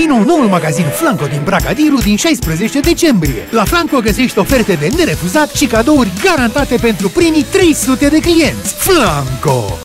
Vino în noul magazin Flanco din Bragadiru din 16 decembrie. La Flanco găsești oferte de nerefuzat și cadouri garantate pentru primii 300 de clienți. Flanco!